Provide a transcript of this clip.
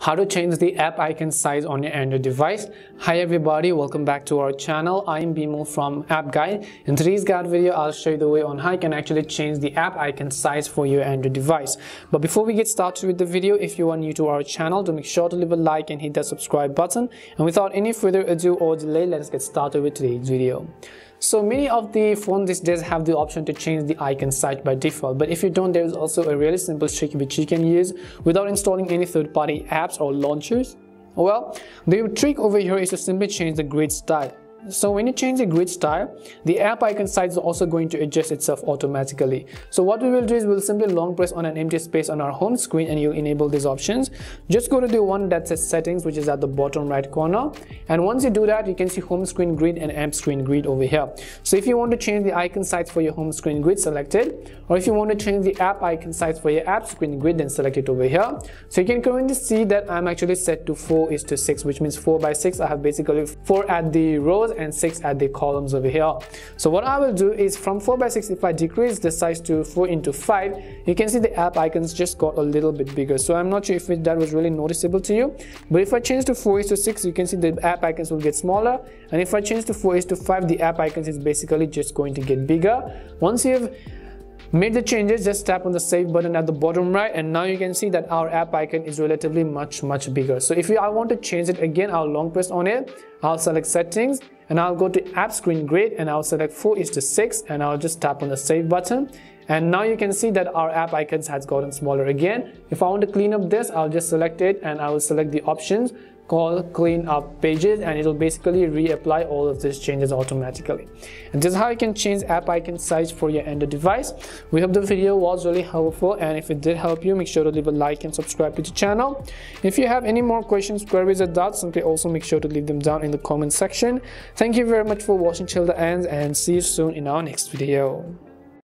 how to change the app icon size on your Android device. Hi everybody, welcome back to our channel. I'm Bimal from App Guide. In today's guide video, I'll show you the way on how you can actually change the app icon size for your Android device. But before we get started with the video, if you are new to our channel, do make sure to leave a like and hit that subscribe button. And without any further ado or delay, let's get started with today's video. So many of the phones these days have the option to change the icon size by default. But if you don't, there is also a really simple trick which you can use without installing any third-party apps or launchers. Well, the trick over here is to simply change the grid style. So when you change the grid style, the app icon size is also going to adjust itself automatically. So what we will do is we'll simply long press on an empty space on our home screen and you'll enable these options. Just go to the one that says settings which is at the bottom right corner and once you do that you can see home screen grid and app screen grid over here. So if you want to change the icon size for your home screen grid select it or if you want to change the app icon size for your app screen grid then select it over here. So you can currently see that I'm actually set to 4 is to 6 which means 4 by 6 I have basically 4 at the rows and 6 at the columns over here. So what I will do is from 4 by 6 if I decrease the size to 4 into 5 you can see the app icons just got a little bit bigger. So I'm not sure if it, that was really noticeable to you but if I change to 4 is to 6 you can see the app icons will get smaller and if I change to 4 is to 5 the app icons is basically just going to get bigger. Once you've made the changes just tap on the save button at the bottom right and now you can see that our app icon is relatively much much bigger. So if I want to change it again I'll long press on it. I'll select settings and I'll go to app screen grid and I'll select 4 is to 6 and I'll just tap on the save button. And now you can see that our app icons has gotten smaller again. If I want to clean up this I'll just select it and I will select the options called clean up pages and it will basically reapply all of these changes automatically. And this is how you can change app icon size for your android device. We hope the video was really helpful and if it did help you make sure to leave a like and subscribe to the channel. If you have any more questions queries or doubts simply also make sure to leave them down in the comment section. Thank you very much for watching till the end and see you soon in our next video